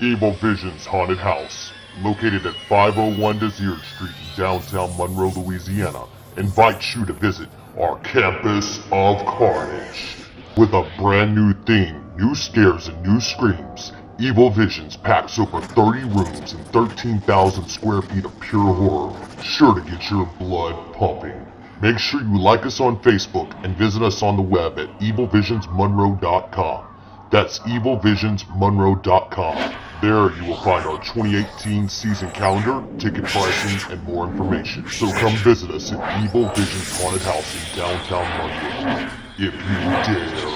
Evil Visions Haunted House, located at 501 DeSiard Street in downtown Monroe, Louisiana, invites you to visit our campus of carnage. With a brand new theme, new scares, and new screams, Evil Visions packs over 30 rooms and 13,000 square feet of pure horror, sure to get your blood pumping. Make sure you like us on Facebook and visit us on the web at evilvisionsmonroe.com. That's evilvisionsmonroe.com. There you will find our 2018 season calendar, ticket pricing, and more information. So come visit us at Evil Visions Haunted House in downtown Monroe. If you dare.